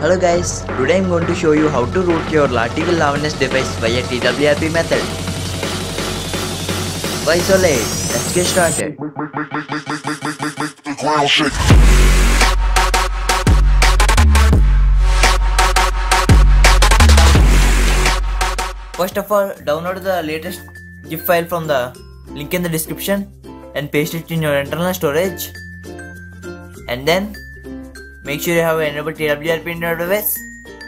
Hello guys, today I'm going to show you how to root your LeTV Le 1s device via TWRP method. Why so late? Let's get started. First of all, download the latest zip file from the link in the description and paste it in your internal storage. And then make sure you have enabled TWRP in your device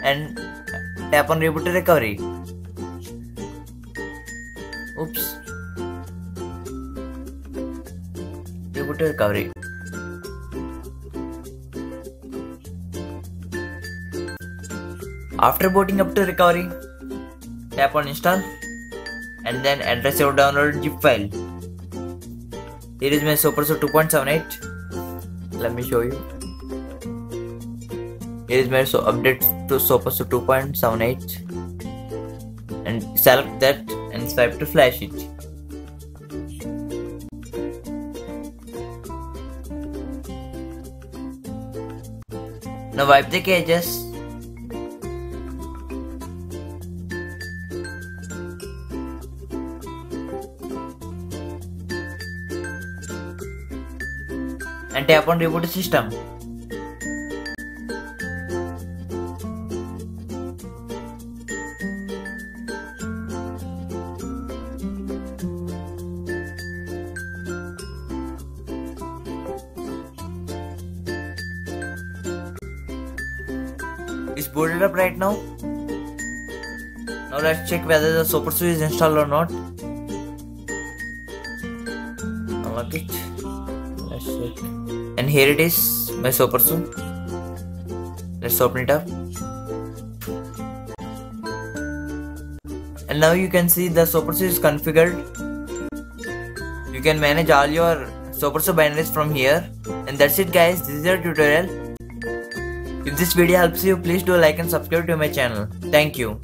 and tap on reboot to recovery. Oops. Reboot to recovery. After booting up to recovery, tap on install and then address your downloaded zip file. Here is my SuperSU 2.78. Let me show you. Here is my so update to SuperSU 2.78 and select that and swipe to flash it. Now wipe the caches and tap on reboot system. It's booted up right now. Now let's check whether the SuperSU is installed or not. Unlock it. Let's check. And here it is, my SuperSU. Let's open it up. And now you can see the SuperSU is configured. You can manage all your SuperSU binaries from here. And that's it guys, this is your tutorial. This video helps you, please do like and subscribe to my channel. Thank you.